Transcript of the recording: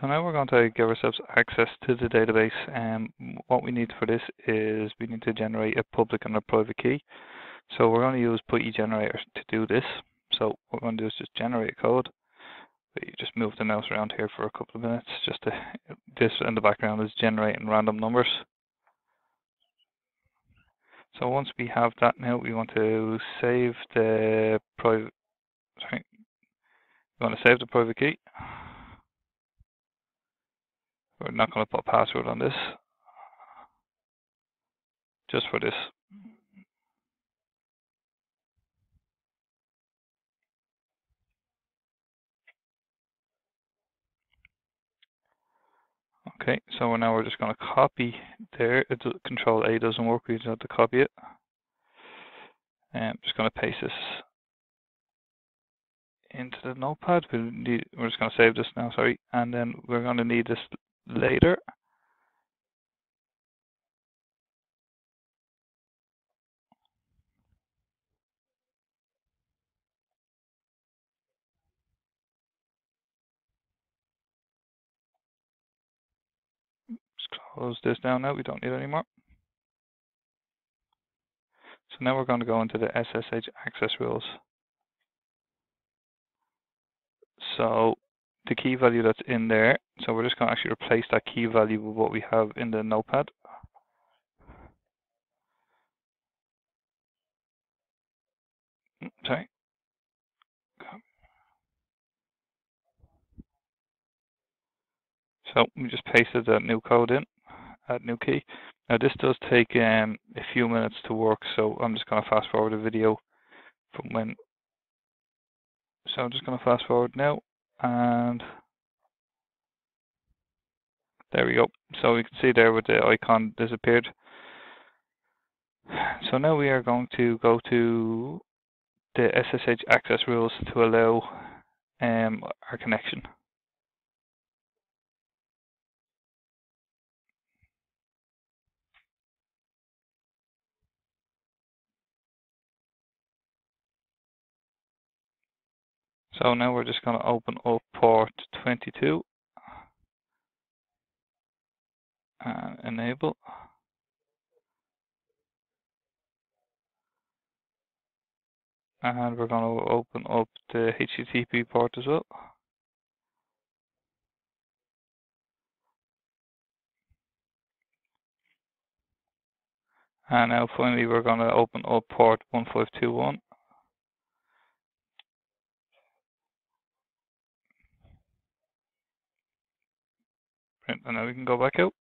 So now we're going to give ourselves access to the database and what we need for this is we need to generate a public and a private key. So we're going to use PyGenerator to do this. So what we're going to do is just generate a code. You just move the mouse around here for a couple of minutes. Just to, this in the background is generating random numbers. So once we have that now, we want to save the private, sorry, we want to save the private key. We're not going to put a password on this, just for this. Okay, so now we're just going to copy there. It, control A doesn't work, we just have to copy it. And I'm just going to paste this into the notepad. we need, we're just going to save this now, sorry. And then we're going to need this later. Close this down now, we don't need any more. So now we're going to go into the SSH access rules. So the key value that's in there, so we're just going to actually replace that key value with what we have in the notepad. Mm, sorry. So we just pasted that new code in, that new key. Now this does take um, a few minutes to work, so I'm just going to fast forward the video from when. So I'm just going to fast forward now, and there we go. So we can see there with the icon disappeared. So now we are going to go to the SSH access rules to allow um, our connection. So now we're just going to open up port 22 and enable. And we're going to open up the HTTP port as well. And now finally we're going to open up port 1521 and now we can go back out.